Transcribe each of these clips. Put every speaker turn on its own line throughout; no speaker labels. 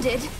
grounded.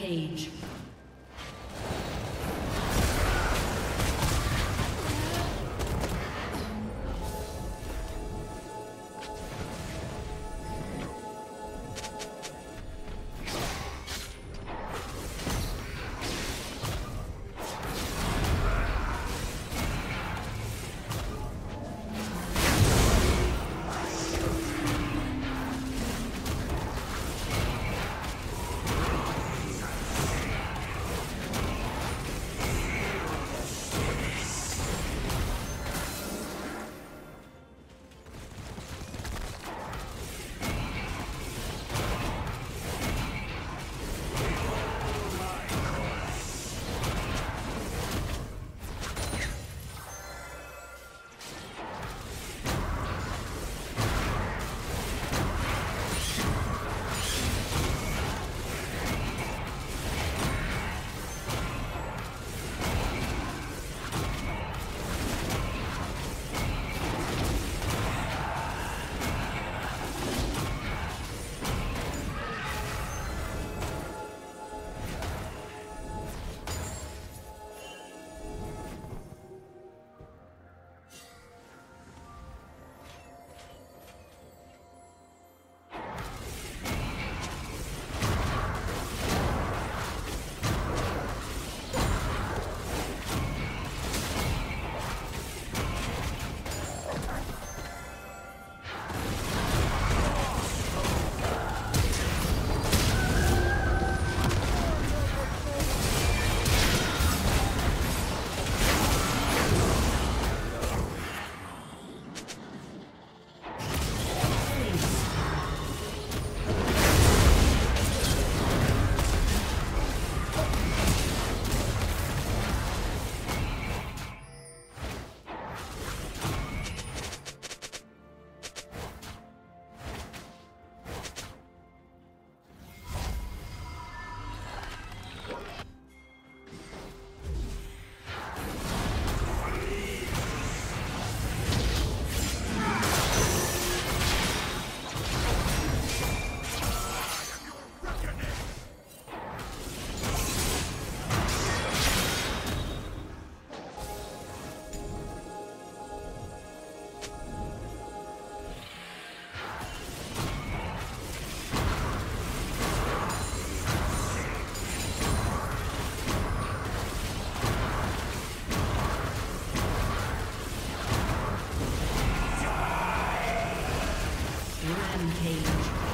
Rampage. Rampage.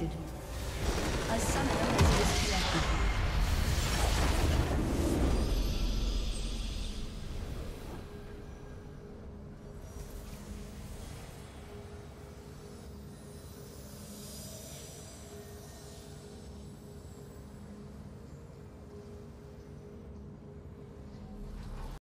detected. A summoner